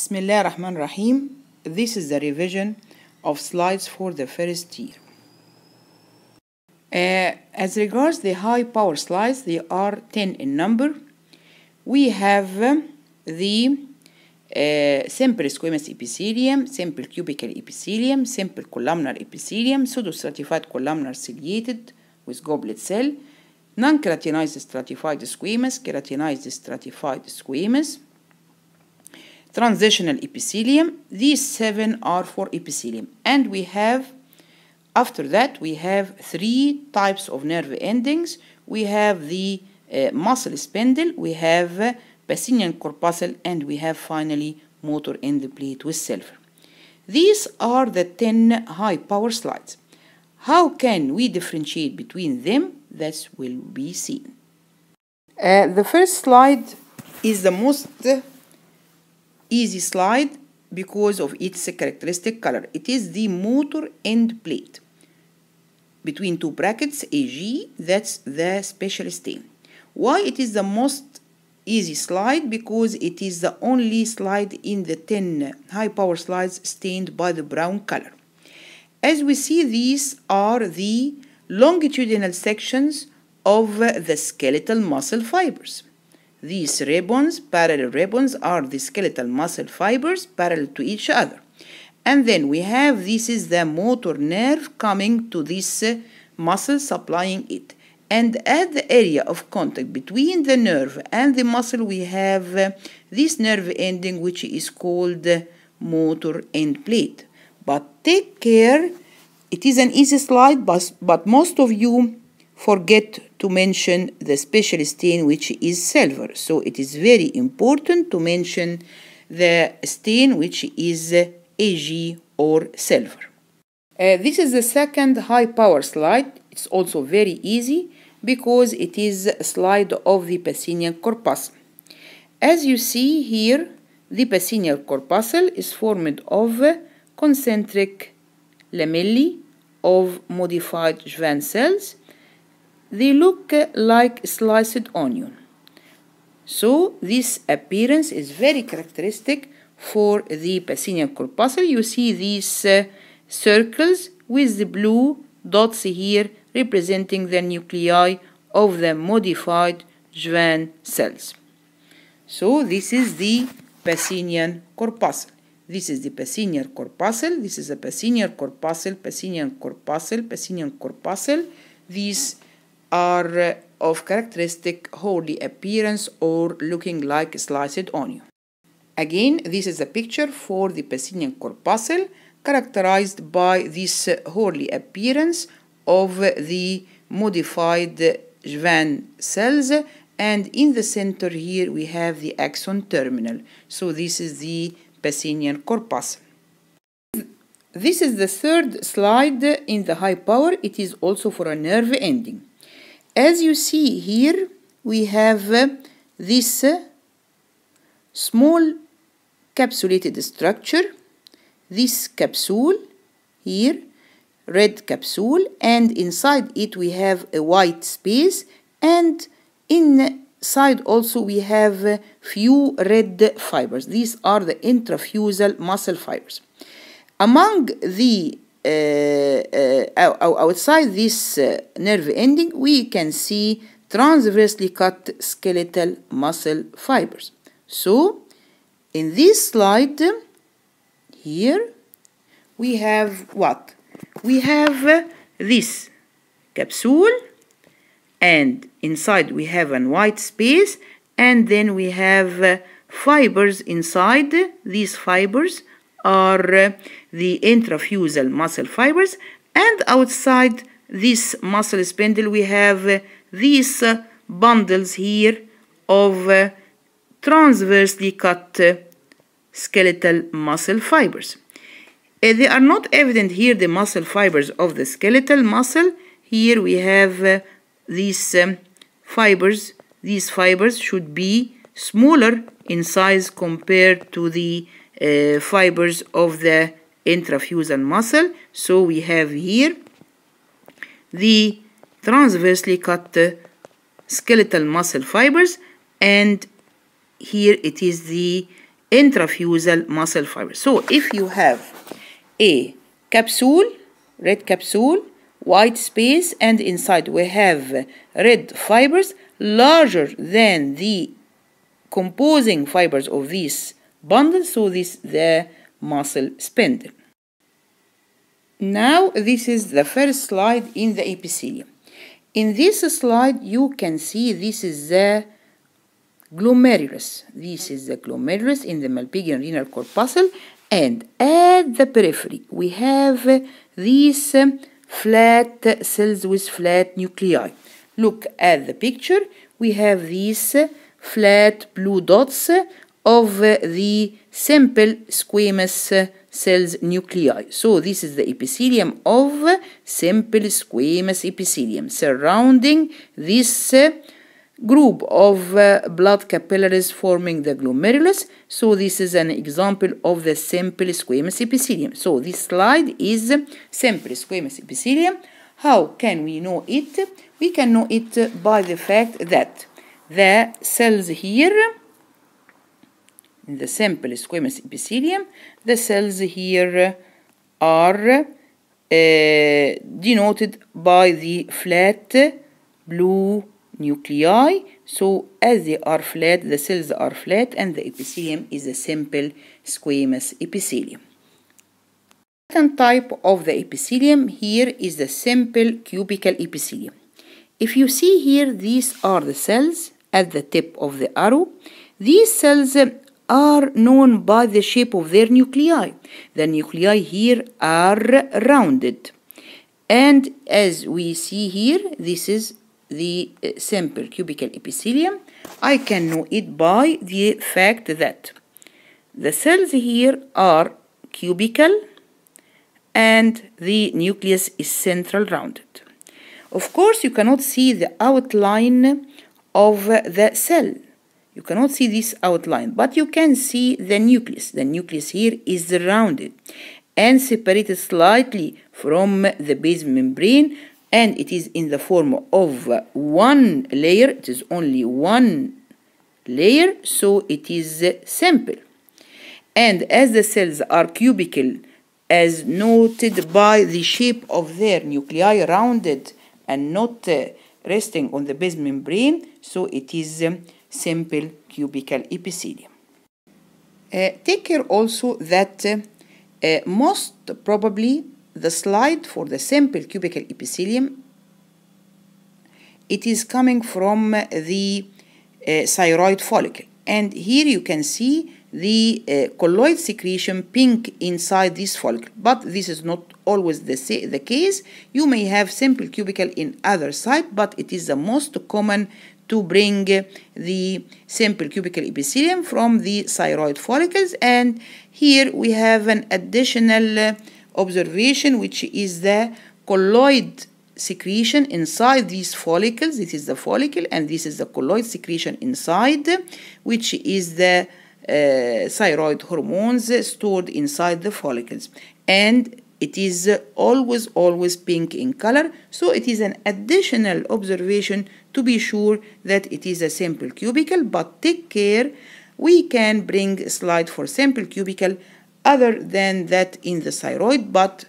Bismillah ar-Rahman rahim This is the revision of slides for the first year. Uh, as regards the high power slides, they are 10 in number. We have um, the uh, simple squamous epithelium, simple cubical epithelium, simple columnar epithelium, pseudostratified columnar ciliated with goblet cell, non-keratinized stratified squamous, keratinized stratified squamous, transitional epithelium. These seven are for epithelium. And we have, after that, we have three types of nerve endings. We have the uh, muscle spindle, we have uh, Pacinian corpuscle, and we have finally motor end plate with silver. These are the 10 high power slides. How can we differentiate between them? That will be seen. Uh, the first slide is the most easy slide because of its characteristic color. It is the motor end plate. Between two brackets, AG, that's the special stain. Why it is the most easy slide? Because it is the only slide in the 10 high power slides stained by the brown color. As we see, these are the longitudinal sections of the skeletal muscle fibers. These ribbons, parallel ribbons, are the skeletal muscle fibers parallel to each other. And then we have this is the motor nerve coming to this uh, muscle supplying it. And at the area of contact between the nerve and the muscle, we have uh, this nerve ending which is called uh, motor end plate. But take care, it is an easy slide, but, but most of you forget to mention the special stain which is silver. So it is very important to mention the stain which is AG or silver. Uh, this is the second high power slide. It's also very easy because it is a slide of the Pacinian corpuscle. As you see here, the Pacinian corpuscle is formed of concentric lamellae of modified Schwann cells they look like sliced onion. So this appearance is very characteristic for the Pacinian corpuscle. You see these uh, circles with the blue dots here representing the nuclei of the modified Schwann cells. So this is the Pacinian corpuscle. This is the Pacinian corpuscle. This is a Pacinian corpuscle, Pacinian corpuscle, Pacinian corpuscle. These are uh, of characteristic holy appearance or looking like sliced onion. Again, this is a picture for the Pacinian corpuscle characterized by this holy appearance of the modified Schwann cells and in the center here we have the axon terminal. So this is the Pacinian corpuscle. This is the third slide in the high power. It is also for a nerve ending. As you see here, we have uh, this uh, small capsulated structure, this capsule here, red capsule, and inside it we have a white space, and inside also we have a few red fibers. These are the intrafusal muscle fibers. Among the uh, uh, Uh, uh, uh, outside this uh, nerve ending, we can see transversely cut skeletal muscle fibers. So, in this slide, here, we have what? We have this capsule, and inside we have a white space, and then we have fibers inside. These fibers are the intrafusal muscle fibers and outside this muscle spindle we have these bundles here of transversely cut skeletal muscle fibers. Uh, they are not evident here the muscle fibers of the skeletal muscle. Here we have uh, these um, fibers. These fibers should be smaller in size compared to the uh, fibers of the intrafusal muscle. So we have here the transversely cut skeletal muscle fibers and here it is the intrafusal muscle fiber. So if you have a capsule, red capsule, white space, and inside we have red fibers larger than the composing fibers of this bundle, so this the muscle spindle. Now this is the first slide in the epithelium. In this slide you can see this is the glomerulus. This is the glomerulus in the Malpighian renal corpuscle and at the periphery we have these um, flat cells with flat nuclei. Look at the picture. We have these uh, flat blue dots of the simple squamous cells nuclei. So this is the epithelium of simple squamous epithelium surrounding this group of uh, blood capillaries forming the glomerulus. So this is an example of the simple squamous epithelium. So this slide is simple squamous epithelium. How can we know it? We can know it by the fact that the cells here in the simple squamous epithelium, the cells here are uh, denoted by the flat blue nuclei. So as they are flat, the cells are flat and the epithelium is a simple squamous epithelium. Second type of the epithelium here is the simple cubical epithelium. If you see here, these are the cells at the tip of the arrow. These cells are known by the shape of their nuclei. The nuclei here are rounded. And as we see here, this is the uh, simple cubical epithelium. I can know it by the fact that the cells here are cubical and the nucleus is central rounded. Of course, you cannot see the outline of the cell. You cannot see this outline, but you can see the nucleus. The nucleus here is rounded and separated slightly from the base membrane and it is in the form of one layer. It is only one layer, so it is simple. And as the cells are cubical, as noted by the shape of their nuclei rounded and not uh, resting on the base membrane, so it is um, simple cubical epithelium. Uh, take care also that uh, uh, most probably the slide for the simple cubical epithelium it is coming from the uh, thyroid follicle. And here you can see the uh, colloid secretion pink inside this follicle. But this is not always the, the case. You may have simple cubicle in other side but it is the most common to bring the simple cubical epithelium from the thyroid follicles. And here we have an additional observation which is the colloid secretion inside these follicles. This is the follicle and this is the colloid secretion inside which is the uh, thyroid hormones stored inside the follicles. And it is always always pink in color so it is an additional observation to be sure that it is a simple cubicle but take care we can bring a slide for simple cubicle other than that in the thyroid but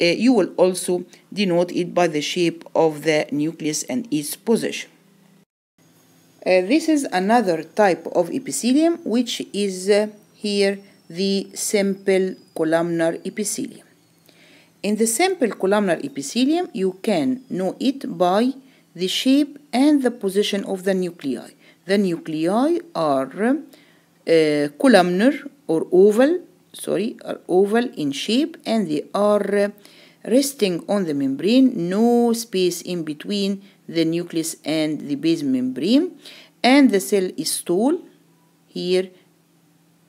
uh, you will also denote it by the shape of the nucleus and its position. Uh, this is another type of epithelium which is uh, here the simple columnar epithelium in the simple columnar epithelium you can know it by the shape and the position of the nuclei. The nuclei are uh, columnar or oval, sorry, are oval in shape and they are uh, resting on the membrane, no space in between the nucleus and the base membrane and the cell is tall here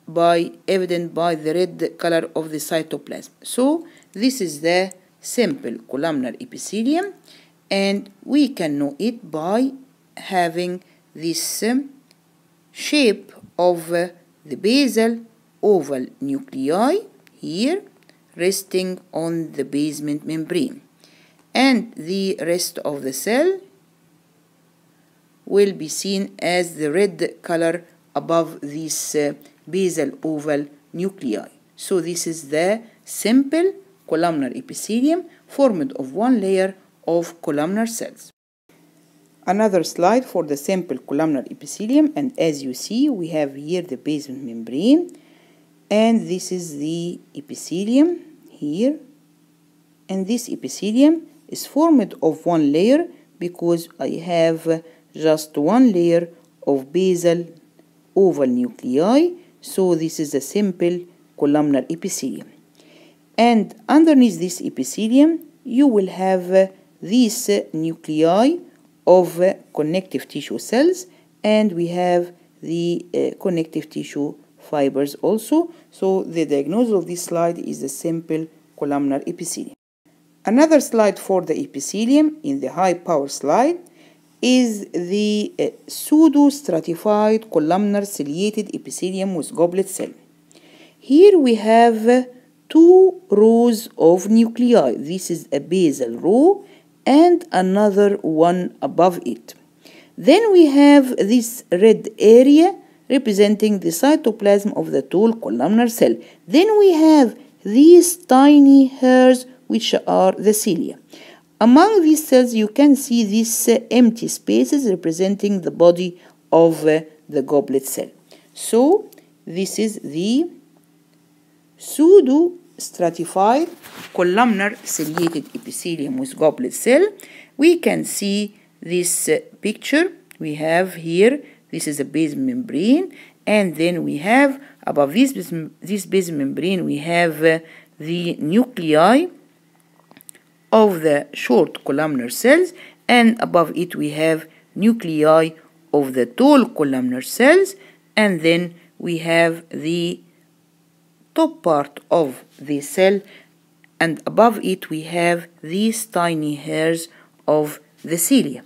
by evident by the red color of the cytoplasm. So this is the simple columnar epithelium and we can know it by having this um, shape of uh, the basal oval nuclei here resting on the basement membrane and the rest of the cell will be seen as the red color above this uh, basal oval nuclei. So this is the simple columnar epithelium formed of one layer of columnar cells. Another slide for the simple columnar epithelium and as you see we have here the basement membrane and this is the epithelium here and this epithelium is formed of one layer because I have just one layer of basal oval nuclei so this is a simple columnar epithelium and underneath this epithelium you will have these nuclei of connective tissue cells and we have the uh, connective tissue fibers also. So the diagnosis of this slide is a simple columnar epithelium. Another slide for the epithelium in the high power slide is the uh, pseudo stratified columnar ciliated epithelium with goblet cell. Here we have two rows of nuclei this is a basal row and another one above it. Then we have this red area representing the cytoplasm of the tall columnar cell. Then we have these tiny hairs which are the cilia. Among these cells you can see these uh, empty spaces representing the body of uh, the goblet cell. So this is the pseudo stratified columnar ciliated epithelium with goblet cell. We can see this uh, picture. We have here, this is a base membrane, and then we have above this, this base membrane, we have uh, the nuclei of the short columnar cells, and above it we have nuclei of the tall columnar cells, and then we have the top part of the cell and above it we have these tiny hairs of the cilia.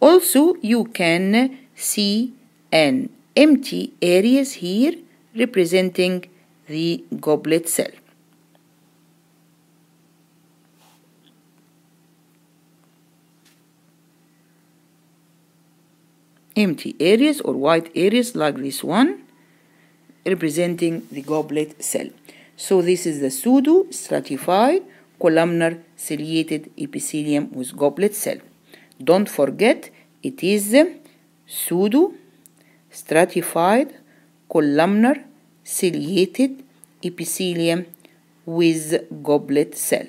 Also you can see an empty areas here representing the goblet cell. Empty areas or white areas like this one representing the goblet cell. So this is the pseudo-stratified columnar ciliated epithelium with goblet cell. Don't forget it is pseudo-stratified columnar ciliated epithelium with goblet cell.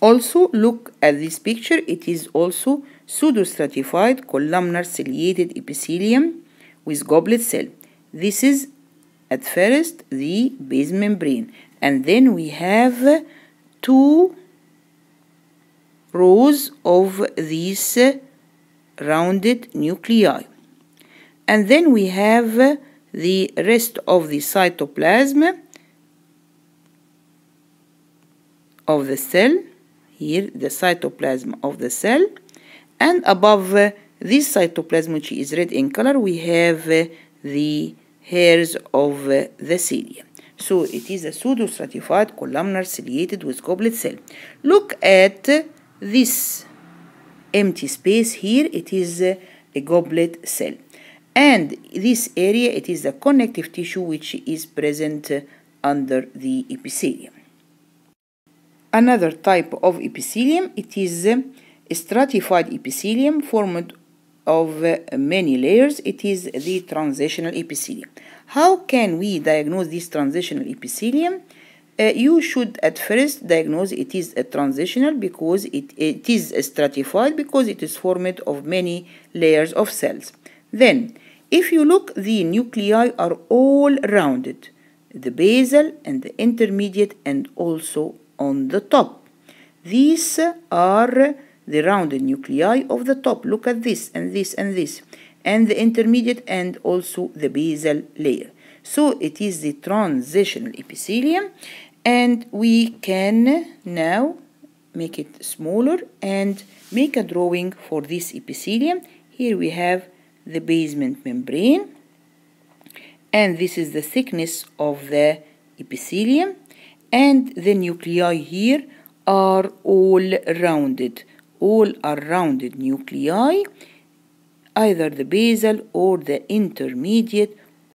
Also look at this picture, it is also pseudostratified columnar ciliated epithelium with goblet cell. This is at first the base membrane. And then we have two rows of these rounded nuclei. And then we have the rest of the cytoplasm of the cell. Here the cytoplasm of the cell and above this cytoplasm which is red in color we have the hairs of the cilia so it is a pseudo-stratified columnar ciliated with goblet cell. Look at this empty space here. It is a goblet cell. And this area it is the connective tissue which is present under the epithelium. Another type of epithelium it is stratified epithelium formed of uh, many layers. It is the transitional epithelium. How can we diagnose this transitional epithelium? Uh, you should at first diagnose it is a transitional because it, it is stratified because it is formed of many layers of cells. Then if you look the nuclei are all rounded the basal and the intermediate and also on the top. These are the rounded nuclei of the top. Look at this and this and this and the intermediate and also the basal layer. So it is the transitional epithelium and we can now make it smaller and make a drawing for this epithelium. Here we have the basement membrane and this is the thickness of the epithelium and the nuclei here are all rounded all are rounded nuclei either the basal or the intermediate